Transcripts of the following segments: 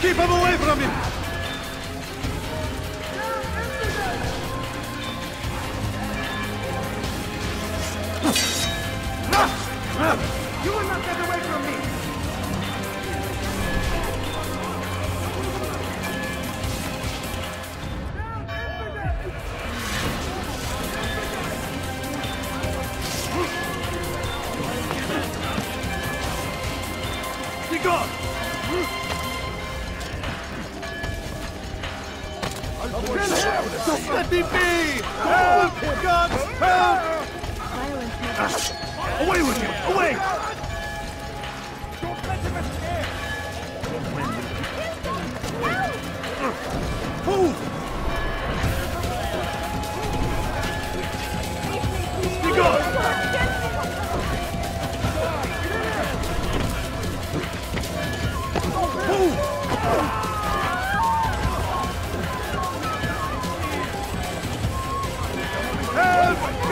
Keep him away from me! Let me be! Help! Help! Away with you! Away!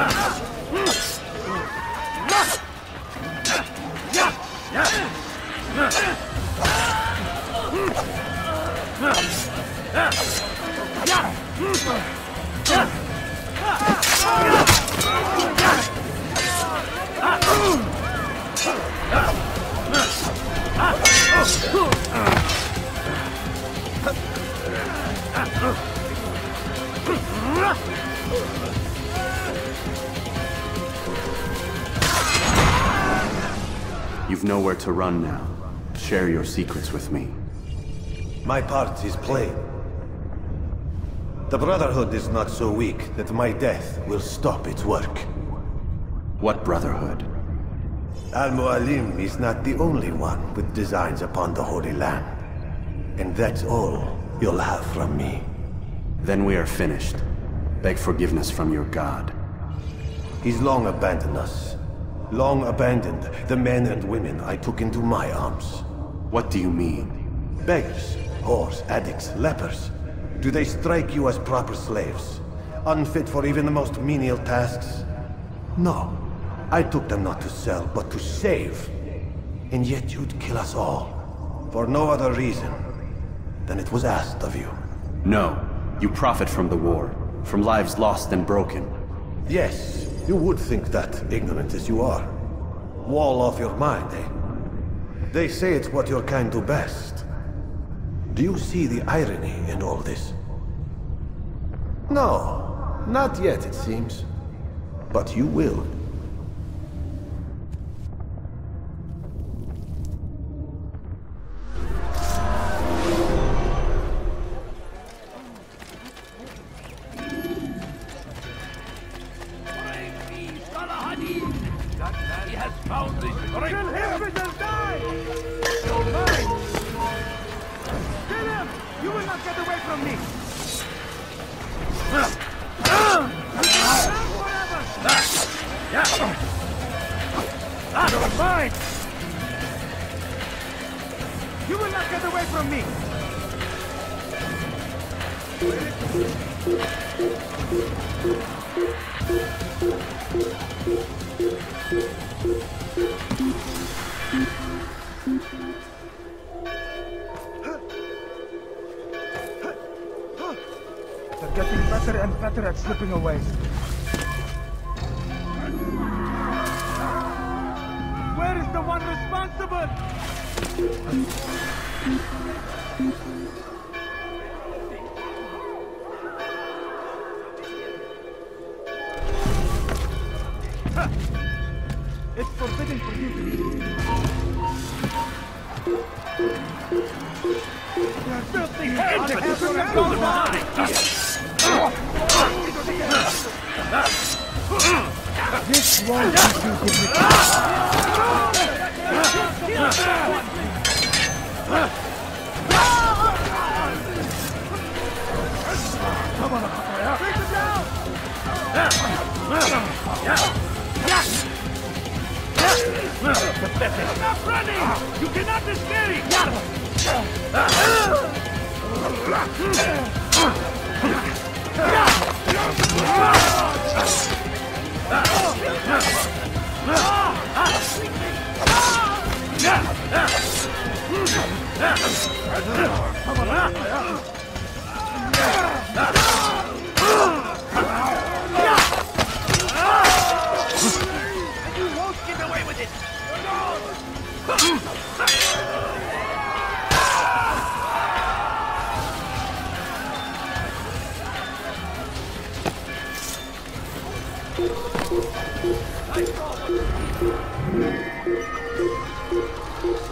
Ah! You've nowhere to run now. Share your secrets with me. My part is plain. The Brotherhood is not so weak that my death will stop its work. What brotherhood? Al-Mualim is not the only one with designs upon the Holy Land. And that's all you'll have from me. Then we are finished. Beg forgiveness from your god. He's long abandoned us. Long abandoned the men and women I took into my arms. What do you mean? Beggars, whores, addicts, lepers. Do they strike you as proper slaves? Unfit for even the most menial tasks? No. I took them not to sell, but to save. And yet you'd kill us all. For no other reason than it was asked of you. No. You profit from the war. From lives lost and broken. Yes, you would think that, ignorant as you are. Wall off your mind, eh? They say it's what your kind do best. Do you see the irony in all this? No, not yet, it seems. But you will. From me! You're mine! You will not get away from me! They're getting better and better at slipping away. Where is the one responsible? This won't be Come on, Papaya. Take him down! Running! You cannot despair! Won't get away with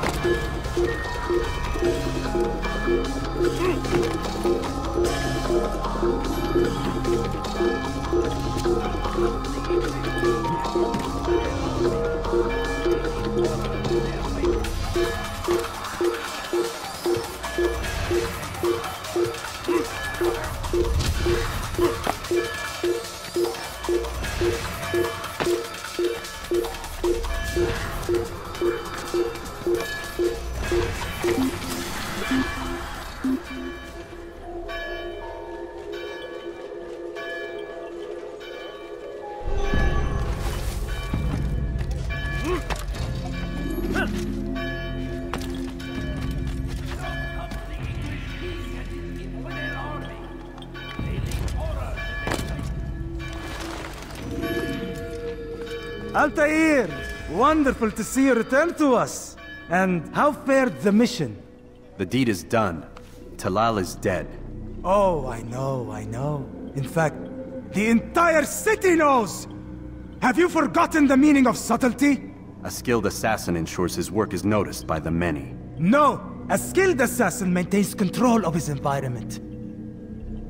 it! Altair, wonderful to see you return to us. And how fared the mission? The deed is done. Talal is dead. Oh, I know, I know. In fact, the entire city knows! Have you forgotten the meaning of subtlety? A skilled assassin ensures his work is noticed by the many. No! A skilled assassin maintains control of his environment.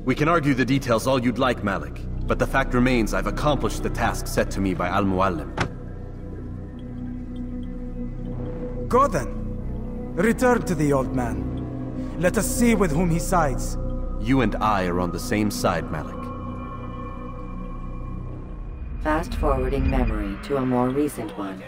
We can argue the details all you'd like, Malik. But the fact remains I've accomplished the task set to me by Al-Mualim. Go then. Return to the old man. Let us see with whom he sides. You and I are on the same side, Malik. Fast forwarding memory to a more recent one.